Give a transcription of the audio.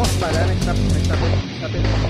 podemos parar esta, esta, esta, esta